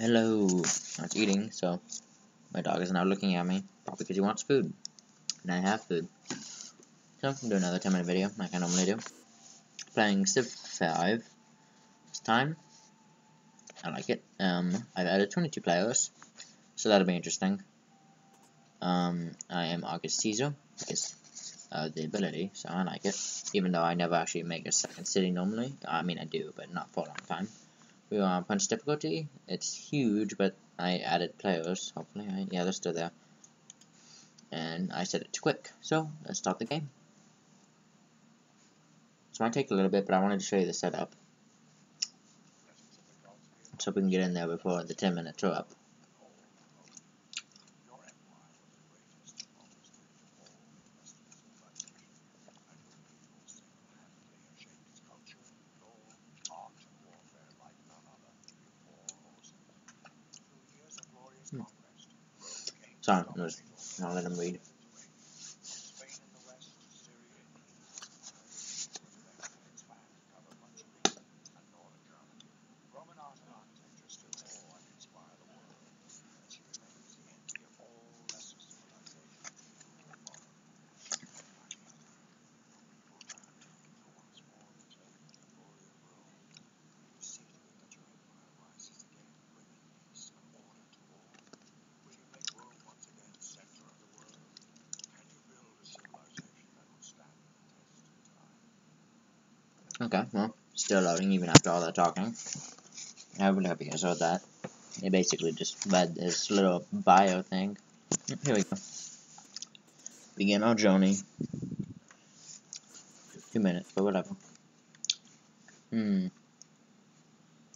Hello. I was eating, so my dog is now looking at me, probably because he wants food. And I have food. So, I'm do another 10 minute video, like I normally do. Playing Civ 5. This time, I like it. Um, I've added 22 players, so that'll be interesting. Um, I am Augustus Caesar, because of the ability, so I like it. Even though I never actually make a second city normally. I mean, I do, but not for a long time. We are on Prince difficulty. It's huge, but I added players, hopefully. Yeah, they're still there. And I set it to quick. So, let's start the game. This might take a little bit, but I wanted to show you the setup. So we can get in there before the 10 minutes are up. Sorry, I was not letting him read. Okay, well, still loading even after all that talking. I really hope you guys heard that. It basically just read this little bio thing. Here we go. Begin our journey. Two minutes, but whatever. Hmm.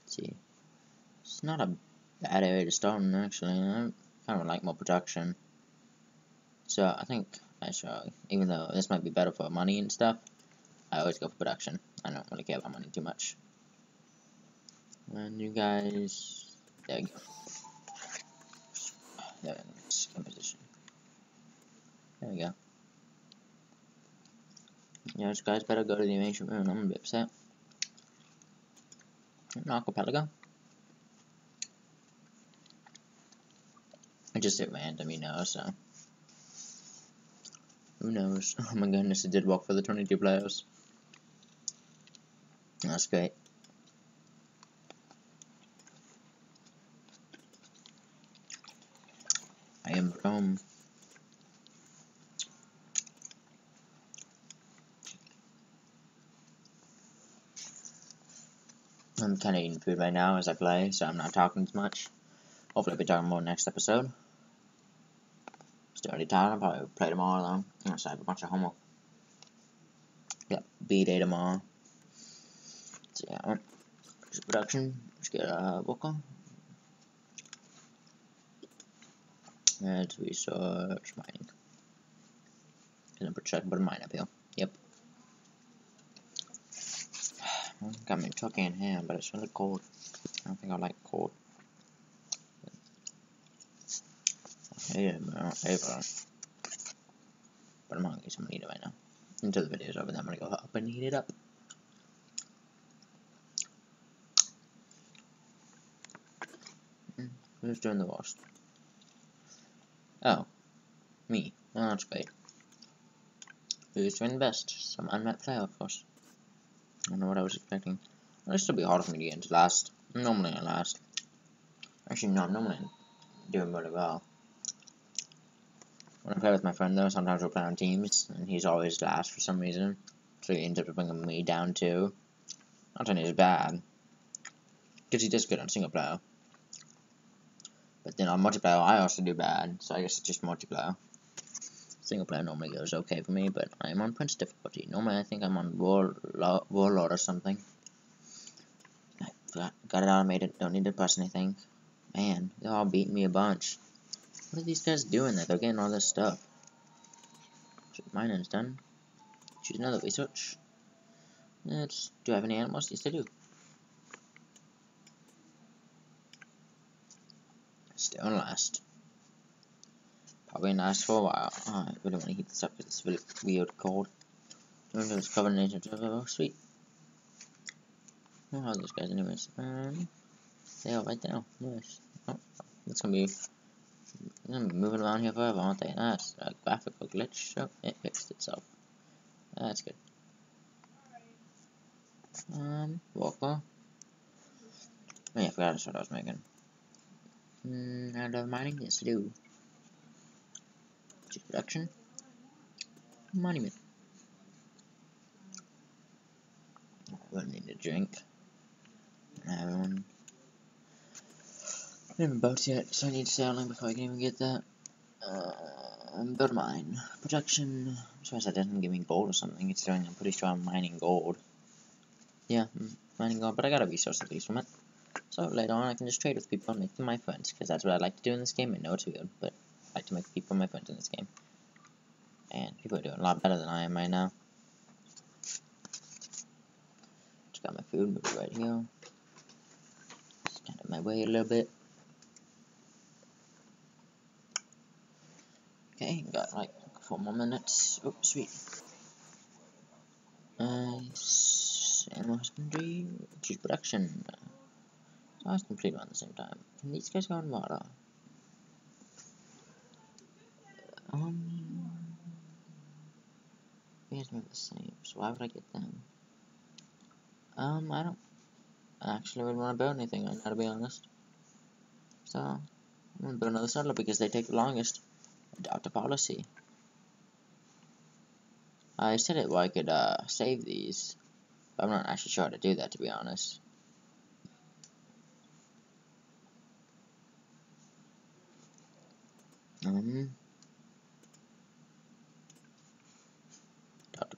Let's see. It's not a bad area to start in, actually. I kind of like more production. So, I think I should, even though this might be better for money and stuff, I always go for production. I don't really care about money too much. And you guys, there we go. There, second position. There we go. Yeah, you guys better go to the ancient room. I'm gonna be upset. An archipelago. I just hit random, you know, so. Who knows? Oh my goodness, it did work for the 22 players. That's great. I am Rome. I'm kind of eating food right now as I play, so I'm not talking as much. Hopefully I'll be talking more next episode. Still already tired, I'll probably play tomorrow though. I have a bunch of homework. Yep, B-Day tomorrow. So yeah, production. Let's get a book on. Let's research mining. And then check but mine up here. Yep. Got me chucky in hand, but it's really cold. I don't think I like cold. Yeah, but But I'm gonna get some heat right now. Until the video's over, then I'm gonna go up and heat it up. Who's doing the worst? Oh. Me. Oh, that's great. Who's doing the best? Some unmet player, of course. I don't know what I was expecting. It'll be hard for me to get into last. Normally I last. Actually, no, normally I'm doing really well. When I play with my friend, though, sometimes we'll play on teams, and he's always last for some reason. So he ends up bringing me down, too. Not saying he's bad. Because he does good on single player. But then on multiplayer, I also do bad, so I guess it's just multiplayer. Single player normally goes okay for me, but I'm on Prince difficulty. Normally, I think I'm on Warlord, Warlord or something. I got, it automated, don't need to press anything. Man, they're all beating me a bunch. What are these guys doing that they're getting all this stuff? Mining's done. Choose another research. Let's, do I have any animals? Yes, I do. Stay on last. Probably last for a while. Oh, I really want to heat this up because it's really weird cold. It's covered in. Oh, sweet. Oh, how are those guys anyways? Um, they are right there. Nice. Oh, it's gonna be moving around here forever, aren't they? That's a graphical glitch. Oh, it fixed itself. That's good. Um, Worker. Oh yeah, I forgot what I was making. Mm, I love mining? Yes, I do. Production. Monument. I will need a drink. Everyone. I haven't boats yet, so I need sailing before I can even get that. Uh, build a mine. Production. I'm surprised that doesn't give me gold or something. It's doing, I'm pretty sure I'm mining gold. Yeah, mining gold, but I got a resource at least from it. So later on, I can just trade with people and make them my friends, because that's what I like to do in this game. I know it's weird, but I like to make people my friends in this game. And people are doing a lot better than I am right now. Just got my food, move right here. Stand up my way a little bit. Okay, got like four more minutes. Oh, sweet. Nice. Animal husbandry, cheese production. I was complete at the same time. Can these guys go in water? Um, these are the same, so why would I get them? Um, I don't actually really want to build anything right now, to be honest. So, I'm gonna build another settler because they take the longest. Adopt a policy. I said it well I could uh, save these, but I'm not actually sure how to do that, to be honest. Um.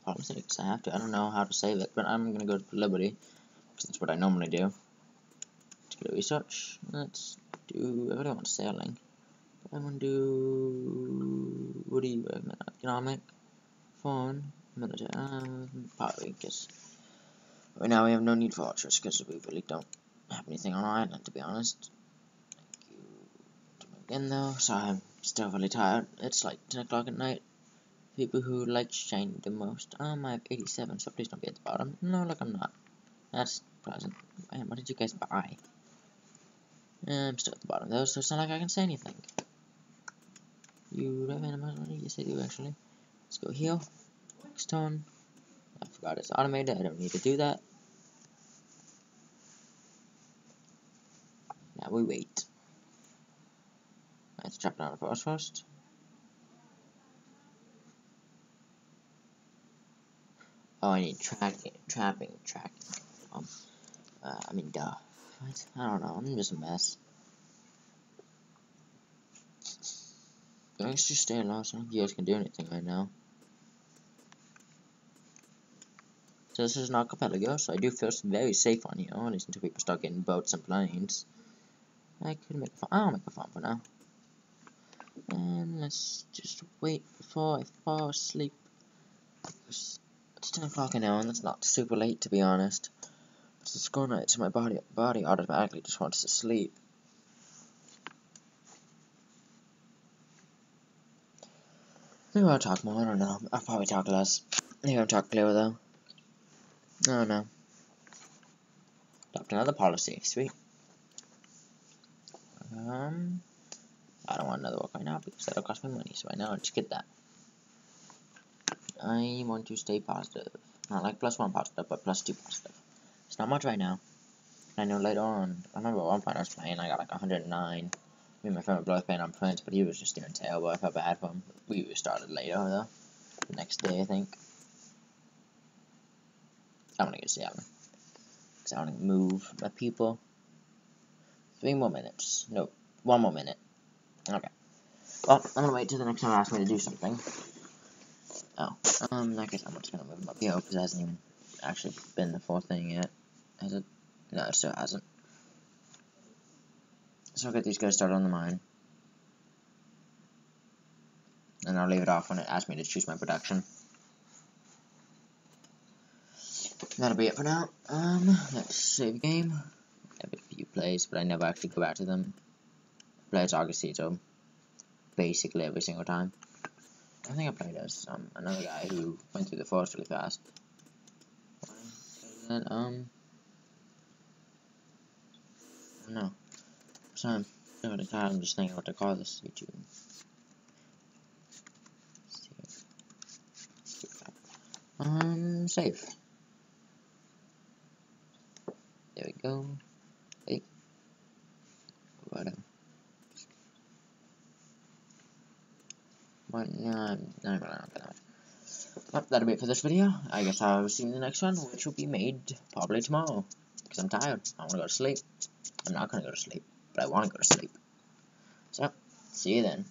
Policy, because I have to. I don't know how to save it, but I'm gonna go to Liberty, that's what I normally do. Let's go to research. Let's do. I really want sailing. I'm gonna do. What do you recommend? Economic, foreign, military. Um, probably because right now we have no need for archers because we really don't have anything on our island, to be honest. Again though, so I'm still really tired. It's like 10 o'clock at night. People who like shiny the most. Um, I have 87, so please don't be at the bottom. No, look, I'm not. That's present. What did you guys buy? I'm still at the bottom though, so it's not like I can say anything. You have animals money? Yes, I do actually. Let's go here. Stone. I forgot it's automated. I don't need to do that. Now we wait. Let's chop down forest first. Oh, I need tracking, trapping, tracking. Um, uh, I mean, duh. What? I don't know. I'm just a mess. Let's just stay lost. I don't think you guys can do anything right now. So this is an archipelago, so I do feel very safe on here, at least until people start getting boats and planes. I could make a farm. I'll make a farm for now. And let's just wait before I fall asleep. It's 10 o'clock now, and that's not super late to be honest. But it's school night, so my body body automatically just wants to sleep. Maybe I'll talk more, I don't know. I'll probably talk less. Maybe I'll talk clearer though. I don't know. Adopt another policy, sweet. Um, I don't want another work right now because that'll cost me money, so I know I'll just get that. I want to stay positive. Not like plus one positive, but plus two positive. It's not much right now. I know later on, I remember one point I was playing, I got like 109 me and my friend were both playing on Prince, but he was just doing terrible. I felt bad for him. We started later, though. The next day, I think. I'm gonna get seven. Because I want to move my people. Three more minutes. Nope. One more minute. Okay. Well, I'm gonna wait till the next time I ask me to do something. Oh. Um, I guess I'm just gonna move them up here, because it hasn't even actually been the fourth thing yet. Has it? No, it still hasn't. So I'll get these guys started on the mine. And I'll leave it off when it asks me to choose my production. That'll be it for now. Um, let's save game. I have a few plays, but I never actually go back to them. Play Augustito basically every single time. I think I played as um, another guy who went through the forest really fast. And, um, no. So, I'm doing No, I'm just thinking what to call this YouTube. Um, save. There we go. Hey. What? No, I'm gonna. Well, that'll be it for this video. I guess I'll see you in the next one, which will be made probably tomorrow. Because I'm tired. I want to go to sleep. I'm not going to go to sleep, but I want to go to sleep. So, see you then.